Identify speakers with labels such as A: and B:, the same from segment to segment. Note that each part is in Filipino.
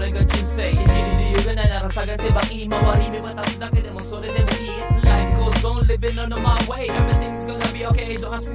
A: れが人生生きる理由がないなら探せばいい周り見渡すだけでもそれでもいい Life goes on, living on my way Everything's gonna be okay, don't ask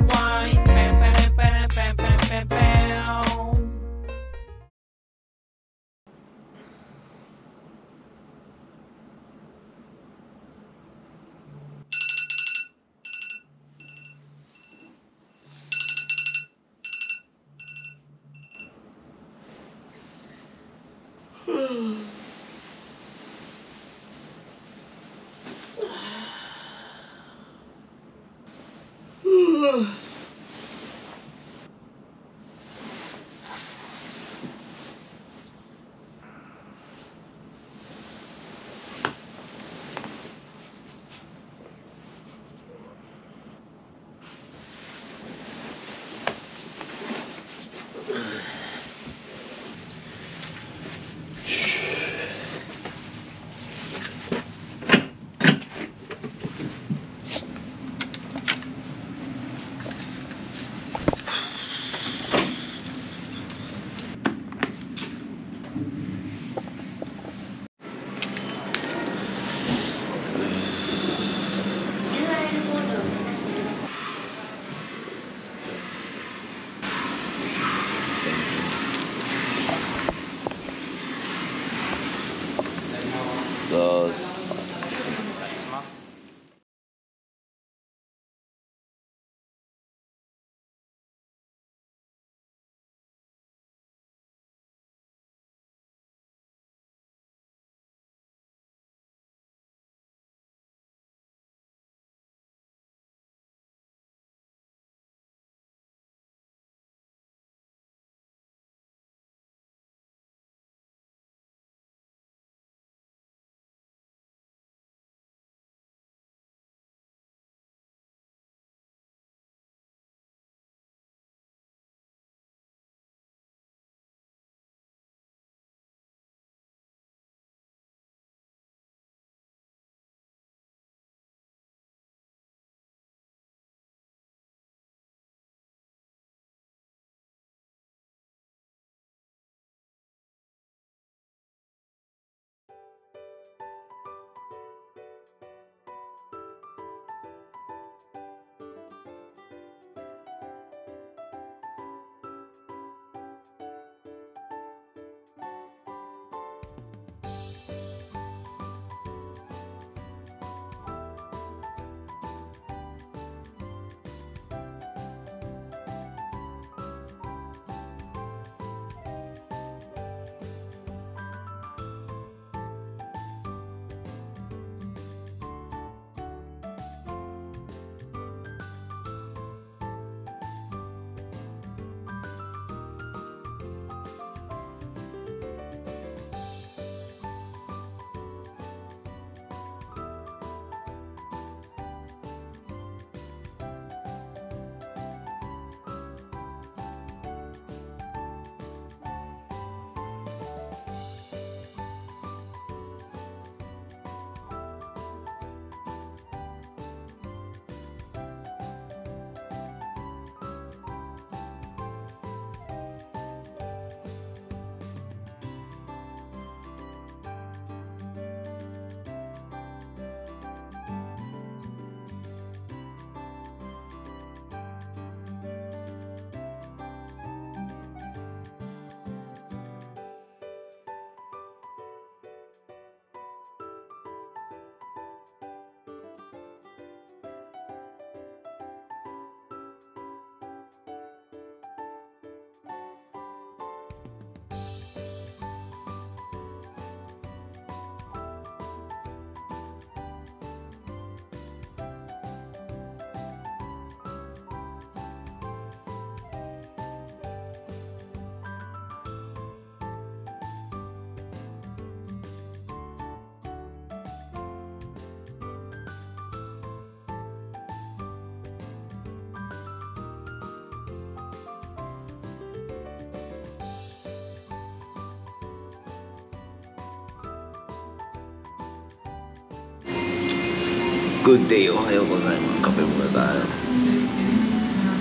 B: Good day, o hayo ko tayo mga kape muna tayo.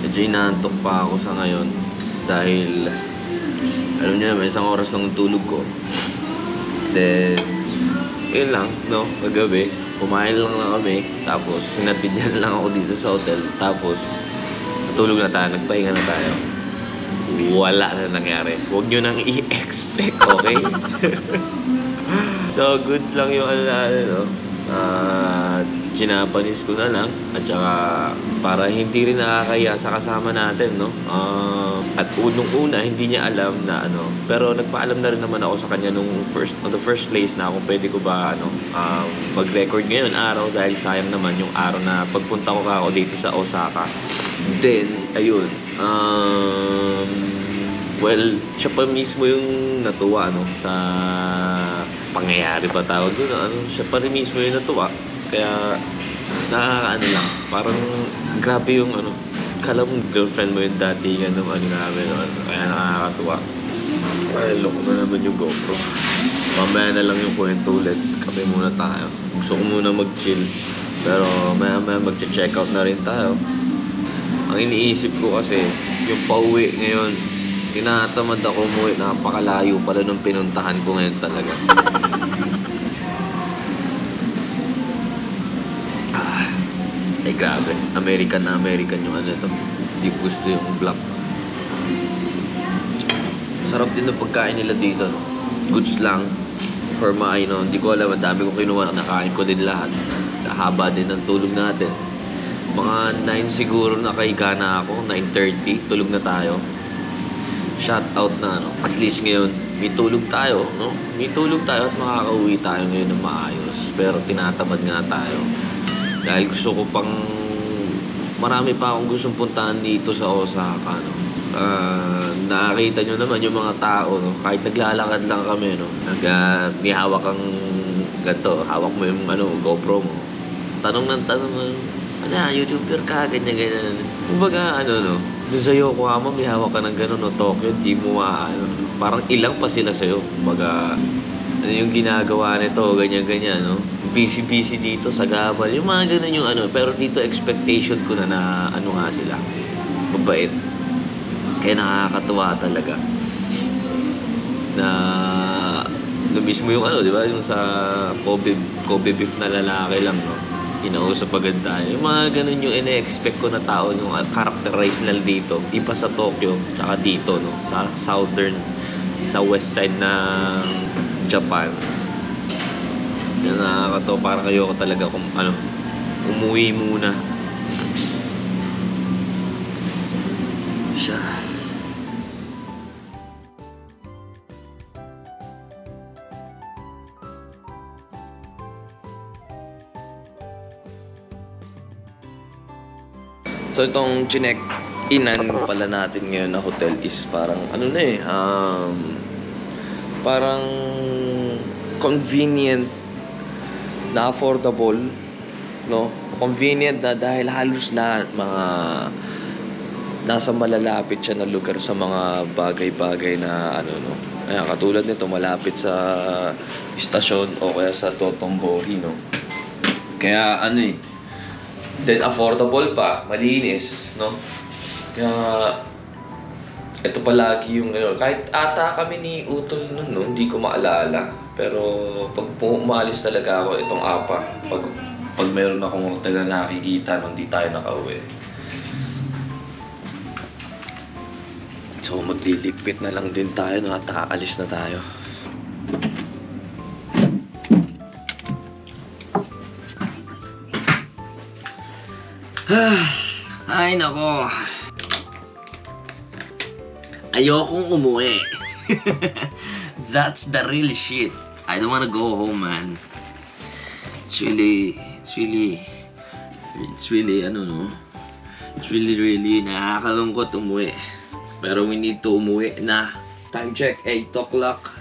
B: Medyo inaantok pa ako sa ngayon dahil Alam niyo naman, isang oras lang ang tulog ko. Then, yun lang, no? Kagabi, kumain lang lang kami. Tapos, sinatid niya lang ako dito sa hotel. Tapos, natulog na tayo, nagpahinga na tayo. Wala na nangyari. Huwag nyo nang i-expect, okay? so, goods lang yung ano na ano, no? At Japanese ko na lang. At saka para hindi rin nakakaya sa kasama natin no? Ah, at unong-una hindi niya alam na ano. Pero nagpaalam na rin naman ako sa kanya nung first on the first place na kung pwede ko ba ano um, mag-record ngayon araw. Dahil sayang naman yung araw na pagpunta ko ako dito sa Osaka. Then ayun. Um, well siya pa mismo yung natuwa no? Sa pangyayari pa tawag doon ano siya pa rin mismo yung natuwa. Kaya nakakaano lang. Parang grabe yung ano kala mo girlfriend mo yung dati ng ano namin no? ano, kaya nakakatuwa. Ay loko na naman yung GoPro. Mamaya na lang yung kwento ulit. Kami muna tayo. Gusto ko muna mag chill pero maya maya mag check out na rin tayo. Ang iniisip ko kasi yung pauwi ngayon tinatamad ako umuwi napakalayo pala nung pinuntahan ko ngayon talaga ay grabe. American na American yung ano to. Hindi gusto yung black. Sarap din ng pagkain nila dito, no? Goods lang. For my, no? Hindi ko alam. Ang dami kong kinuha. Nakain ko din lahat. Haba din ng tulog natin. Mga 9 siguro nakahiga na ako. 9.30. Tulog na tayo. Shout out na, no? At least ngayon, may tulog tayo, no? May tulog tayo at makakauwi tayo ngayon ng maayos. Pero tinatamad nga tayo. Dahil gusto ko pang marami pa akong gustong puntahan dito sa Osaka, no. Ah, nakakita nyo naman yung mga tao, no. Kahit naglalakad lang kami, no. Nag, uh, may hawak ganito, hawak mo yung ano, GoPro mo. Tanong ng tanong, ano, ano, YouTuber ka, ganyan, ganyan. Kumbaga, ano, no. Doon sa Yokohama, may hawak ka ng gano'n, no. Tokyo, di mo ma, ano, parang ilang pa sila sa'yo. Kumbaga, ano yung ginagawa nito, ganyan-ganyan, no? Busy-busy dito sa Gabal. Yung mga ganun yung ano. Pero dito, expectation ko na na ano nga sila. Mabait. Kaya nakakatuwa talaga. Na na mismo yung ano, di ba? Yung sa Kobe, Kobe beef na lalaki lang, no? Inausap agad tayo. Yung mga ganun yung ine-expect ko na tao, yung characterize na dito. Iba sa Tokyo, tsaka dito, no? Sa southern, sa west side ng Japan. Yan nakakatawa. Parang kayo ko talaga kung ano, umuwi muna. So itong chinek inan pala natin ngayon na hotel is parang ano na eh, um, parang convenient na affordable, no? Convenient na dahil halos lahat mga nasa malalapit siya na lugar sa mga bagay-bagay na ano no. Ayan, katulad nito malapit sa istasyon o kaya sa Totombori, no. Kaya ano eh, then affordable pa, malinis, no? Kaya ito palagi yung ano, kahit ata kami ni Utol nun, no, hindi ko maalala. Pero pag umalis talaga ako itong apa, pag pag meron akong taga nakikita nung di tayo nakauwi. So magliligpit na lang din tayo no, at aalis na tayo. Ay nako. Ayokong umuwi. That's the real shit. I don't wanna go home, man. It's really, it's really, it's really, ano no? It's really, really nakakalungkot umuwi. Pero we need to umuwi na. Time check, 8 o'clock.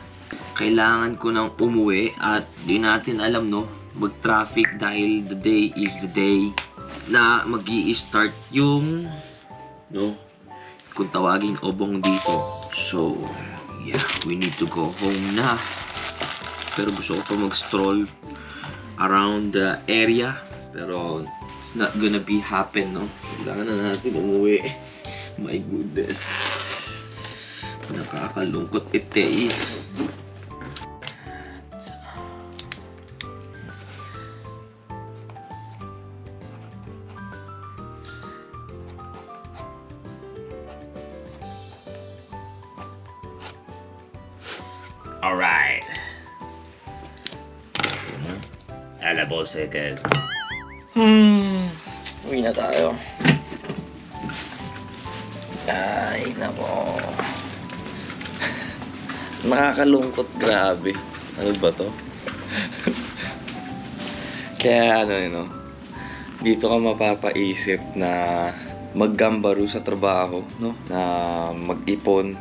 B: Kailangan ko nang umuwi at di natin alam, no? Mag-traffic dahil the day is the day na mag start yung, no? Kung tawagin obong dito. So, yeah, we need to go home na. Pero gusto ko pa mag-stroll around the area. Pero it's not gonna be happen, no? Kailangan na natin umuwi. My goodness.
C: Nakakalungkot ite eh. Alright. Mo, second.
B: Hmm. Uwi na tayo. Ay, nako. Nakakalungkot, grabe. Ano ba to? Kaya ano, you know, dito ka mapapaisip na maggambaro sa trabaho, no? Na mag-ipon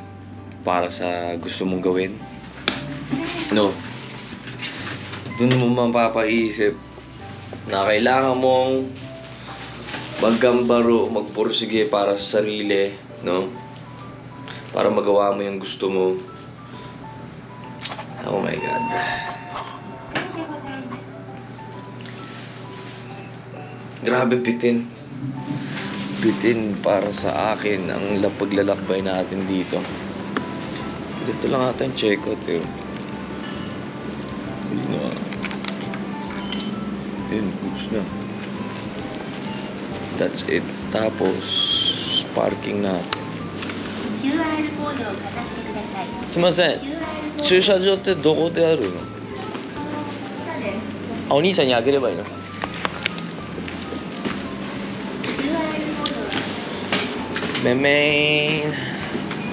B: para sa gusto mong gawin. No. Doon mo mapapaisip na kailangan mong maggambaro, magpursige para sa sarili, no? Para magawa mo yung gusto mo. Oh my God. Grabe bitin. Bitin para sa akin ang la- paglalakbay natin dito. Dito lang ata yung check-out eh.
D: というのは全部失う。ん。す。い。
B: すみません。駐車場ってどこであるの？あお兄さんにあげればいいの。
D: メメーン。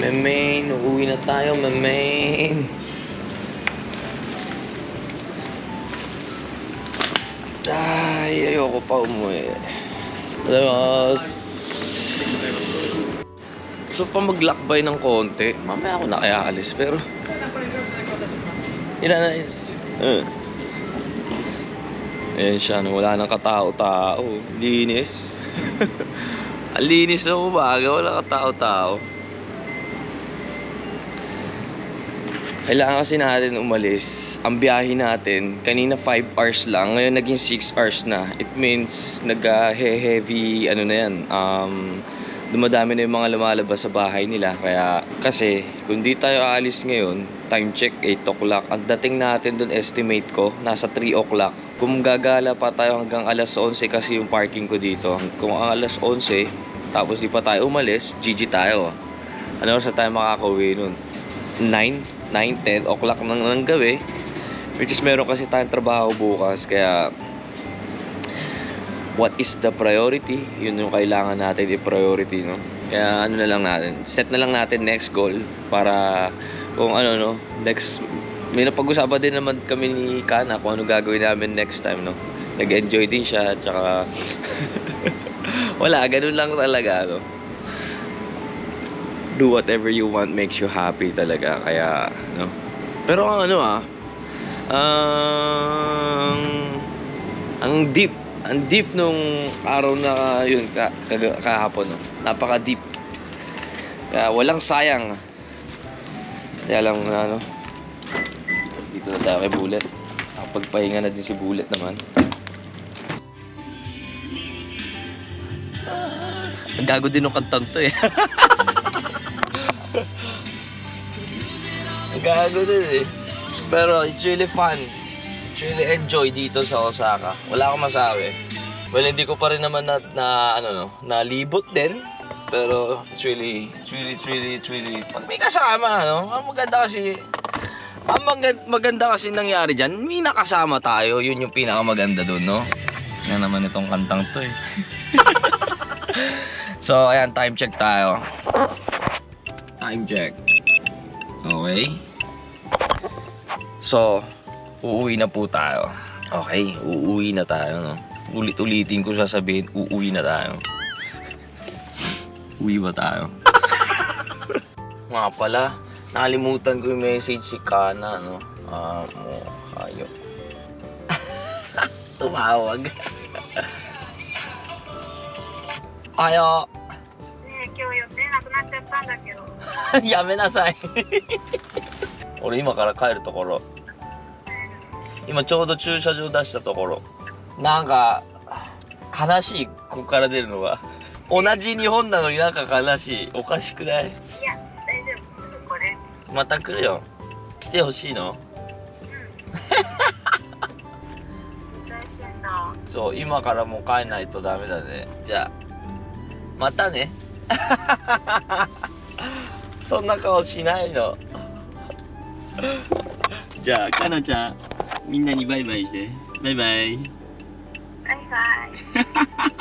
D: メ
B: メーン。ウィナタイオメメ。メメン Ay, ayoko pa umuwi. Adios. Gusto pa maglakbay ng konti. Mamaya ako na kaya alis, pero... Ilan na is? Uh. Ayan siya, no? wala nang katao-tao. Linis. Ang linis na umaga, wala katao-tao. Kailangan kasi natin umalis. Ang biyahe natin, kanina 5 hours lang, ngayon naging 6 hours na. It means nag-heavy, ano na yan, um, dumadami na yung mga lumalabas sa bahay nila. Kaya, kasi, kung di tayo aalis ngayon, time check, 8 o'clock. Ang dating natin doon, estimate ko, nasa 3 o'clock. Kung gagala pa tayo hanggang alas 11 kasi yung parking ko dito. Kung ang alas 11, tapos di pa tayo umalis, GG tayo. Ano sa tayo makakauwi nun? 9? 9, 10 o'clock ng, ng gabi. Which is meron kasi tayong trabaho bukas. Kaya, what is the priority? Yun yung kailangan natin i-priority, no? Kaya ano na lang natin, set na lang natin next goal para kung ano, no, next, may napag-usapan din naman kami ni Kana kung ano gagawin namin next time, no? Nag-enjoy din siya, tsaka wala, ganun lang talaga, no? Do whatever you want makes you happy talaga kaya no? Pero ang ano ah ang ang deep ang deep nung araw na yun ka, kahapon no? Napaka deep kaya walang sayang. Kaya lang ano dito na tayo kay Bullet. Pagpahinga na din si Bullet naman. Gago din ng kantang to eh. Gago din eh. Pero it's really fun. It's really enjoy dito sa Osaka. Wala akong masabi. Well, hindi ko pa rin naman na, na ano no, nalibot din. Pero it's really, it's really, it's really, it's really, pag may kasama, no? Ang maganda kasi, ang maganda, maganda kasi nangyari dyan, may nakasama tayo. Yun yung pinakamaganda dun, no? Yan naman itong kantang to eh. so, ayan, time check tayo. Time check. Okay. So, uuwi na po tayo. Okay, uuwi na tayo. No? Ulit-ulitin ko sasabihin, uuwi na tayo. Uwi ba tayo? Nga pala, nakalimutan ko yung message si Kana, no? Ah, mo, kayo. Tumawag. Ayo.
E: ねえ今日予定なくなっちゃったんだけど
B: やめなさい 俺今から帰るところ。今ちょうど駐車場出したところ。なんか悲しいここから出るのが。同じ日本なのになんか悲しい。おかしくない？
E: いや大丈夫。すぐ来れ。
B: また来るよ。来てほしいの？
E: 絶対してんな。
B: そう今からもう帰んないとダメだね。じゃあまたね。そんな顔しないのじゃあかなちゃんみんなにバイバイしてバイバイ
E: バイバイ。